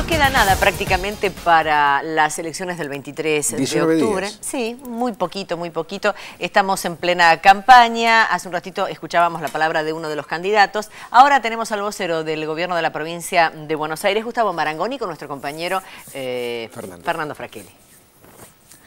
no queda nada prácticamente para las elecciones del 23 de octubre. Sí, muy poquito, muy poquito. Estamos en plena campaña. Hace un ratito escuchábamos la palabra de uno de los candidatos. Ahora tenemos al vocero del gobierno de la provincia de Buenos Aires, Gustavo Marangoni, con nuestro compañero eh, Fernando. Fernando Fraquelli.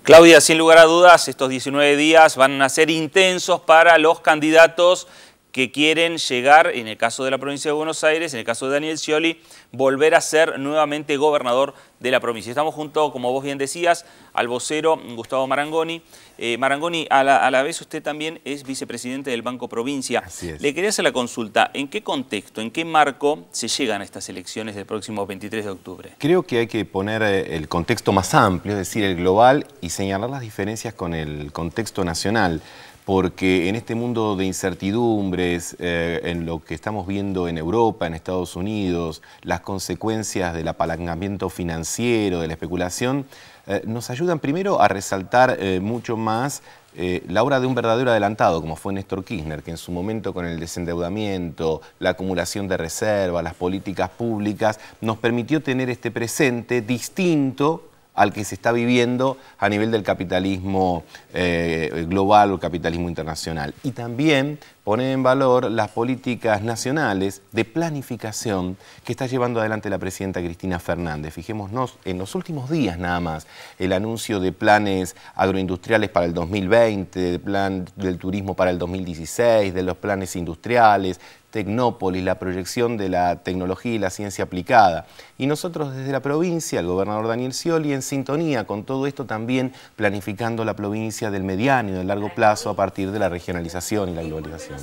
Claudia, sin lugar a dudas, estos 19 días van a ser intensos para los candidatos que quieren llegar, en el caso de la provincia de Buenos Aires, en el caso de Daniel Scioli, volver a ser nuevamente gobernador de la provincia. Estamos junto, como vos bien decías, al vocero Gustavo Marangoni. Eh, Marangoni, a la, vez usted también es vicepresidente del Banco Provincia. Le quería hacer la consulta, ¿en qué contexto, en qué marco se llegan a estas elecciones del próximo 23 de octubre? Creo que hay que poner eh, el contexto más amplio, es decir, el global, y señalar las diferencias con el contexto nacional porque en este mundo de incertidumbres, eh, en lo que estamos viendo en Europa, en Estados Unidos, las consecuencias del apalancamiento financiero, de la especulación, eh, nos ayudan primero a resaltar eh, mucho más la obra de un verdadero adelantado, como fue Néstor Kirchner, que en su momento con el desendeudamiento, la acumulación de reservas, las políticas públicas, nos permitió tener este presente distinto al que se está viviendo a nivel del capitalismo eh, global o el capitalismo internacional. Y también poner en valor las políticas nacionales de planificación que está llevando adelante la presidenta Cristina Fernández. Fijémonos en los últimos días nada más, el anuncio de planes agroindustriales para el 2020, del plan del turismo para el 2016, de los planes industriales, Tecnópolis, la proyección de la tecnología y la ciencia aplicada. Y nosotros desde la provincia, el gobernador Daniel Scioli, en sintonía con todo esto también planificando la provincia del mediano y del largo plazo a partir de la regionalización y la globalización.